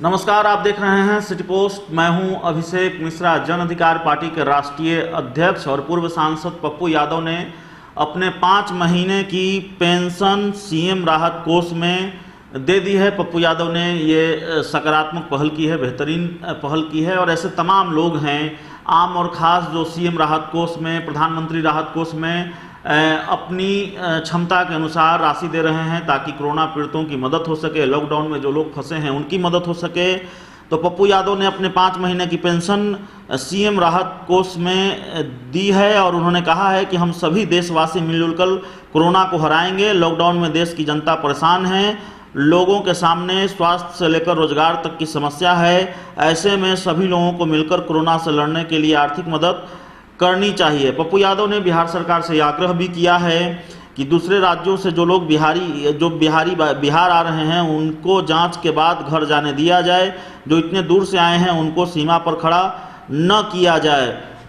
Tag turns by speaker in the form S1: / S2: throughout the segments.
S1: नमस्कार, आप देख रहे हैं सिटी पोस्ट। मैं हूँ अभिषेक मिश्रा, जन अधिकार पार्टी के राष्ट्रीय अध्यक्ष और पूर्व सांसद पप्पू यादव ने अपने पाँच महीने की पेंशन सीएम राहत कोष में दे दी है। पप्पू यादव ने ये सकारात्मक पहल की है, बेहतरीन पहल की है और ऐसे तमाम लोग हैं। आम और ख़ास जो सीएम राहत कोष में, प्रधानमंत्री राहत कोष में अपनी क्षमता के अनुसार राशि दे रहे हैं ताकि कोरोना पीड़ितों की मदद हो सके लॉकडाउन में जो लोग फंसे हैं उनकी मदद हो सके। तो पप्पू यादव ने अपने पाँच महीने की पेंशन सीएम राहत कोष में दी है और उन्होंने कहा है कि हम सभी देशवासी मिलजुल कर कोरोना को हराएँगे। लॉकडाउन में देश की जनता परेशान है। लोगों के सामने स्वास्थ्य से लेकर रोज़गार तक की समस्या है। ऐसे में सभी लोगों को मिलकर कोरोना से लड़ने के लिए आर्थिक मदद करनी चाहिए। पप्पू यादव ने बिहार सरकार से आग्रह भी किया है कि दूसरे राज्यों से जो लोग बिहारी, जो बिहारी, बिहार आ रहे हैं, उनको जाँच के बाद घर जाने दिया जाए। जो इतने दूर से आए हैं, उनको सीमा पर खड़ा न किया जाए।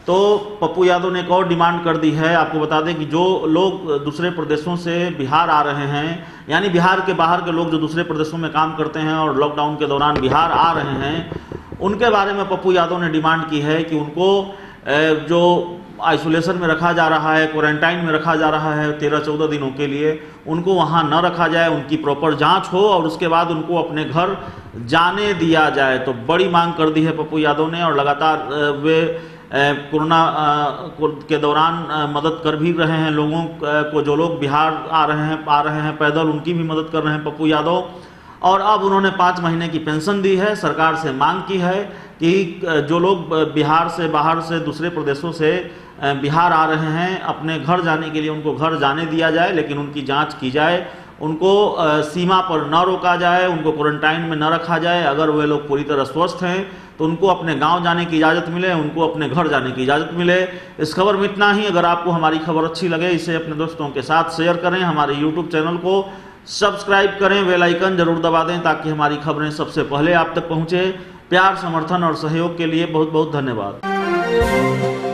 S1: तो पप्पू यादव ने एक और डिमांड कर दी है। आपको बता दें कि जो लोग दूसरे प्रदेशों से बिहार आ रहे हैं, यानी बिहार के बाहर के लोग जो दूसरे प्रदेशों में काम करते हैं और लॉकडाउन के दौरान बिहार आ रहे हैं, उनके बारे में पप्पू यादव ने डिमांड की है कि उनको जो आइसोलेशन में रखा जा रहा है, क्वारंटाइन में रखा जा रहा है तेरह चौदह दिनों के लिए, उनको वहाँ न रखा जाए, उनकी प्रॉपर जाँच हो और उसके बाद उनको अपने घर जाने दिया जाए तो बड़ी मांग कर दी है पप्पू यादव ने और लगातार वे कोरोना के दौरान मदद कर भी रहे हैं लोगों को जो लोग बिहार आ रहे हैं, आ रहे हैं, पैदल उनकी भी मदद कर रहे हैं पप्पू यादव। और अब उन्होंने पाँच महीने की पेंशन दी है, सरकार से मांग की है कि जो लोग बिहार से बाहर से दूसरे प्रदेशों से बिहार आ रहे हैं, अपने घर जाने के लिए उनको घर जाने दिया जाए, लेकिन उनकी जाँच की जाए, उनको सीमा पर न रोका जाए, उनको क्वारंटाइन में न रखा जाए, अगर वे लोग पूरी तरह स्वस्थ हैं तो उनको अपने गाँव जाने की इजाज़त मिले, उनको अपने घर जाने की इजाज़त मिले। इस खबर में इतना ही, अगर आपको हमारी खबर अच्छी लगे, इसे अपने दोस्तों के साथ शेयर करें, हमारे यूट्यूब चैनल को सब्सक्राइब करें वेल आइकन ज़रूर दबा दें ताकि हमारी खबरें सबसे पहले आप तक पहुँचे। प्यार, समर्थन और सहयोग के लिए बहुत बहुत धन्यवाद।